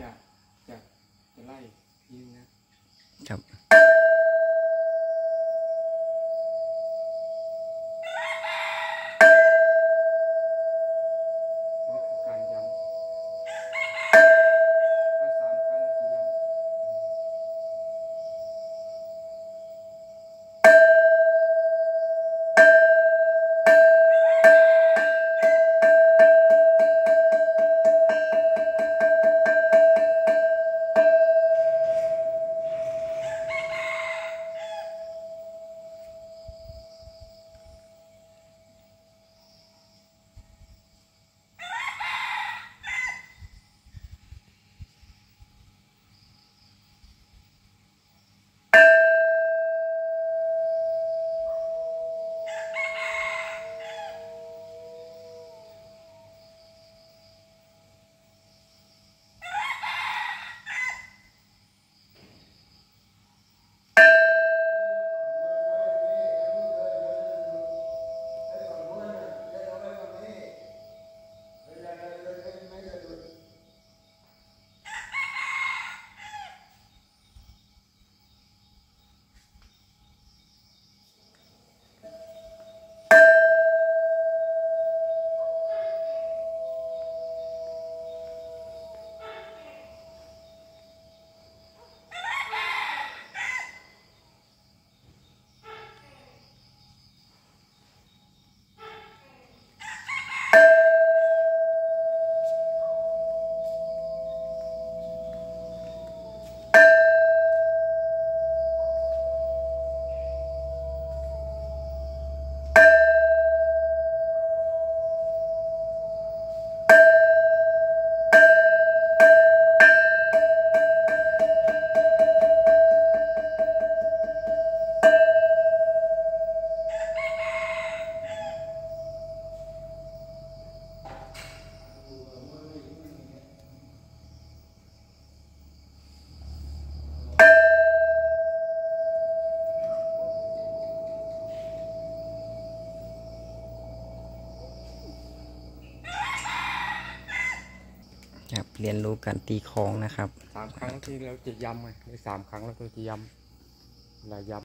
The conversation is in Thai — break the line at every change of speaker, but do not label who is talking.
จะ
จะจะไล่ยิงนะครับ ค
รับเรียนรู้การตีคล้องนะครับ
สามครั้งที่เราจะย้ำไงในสามครั้งเราจะย้ำเราย้ำ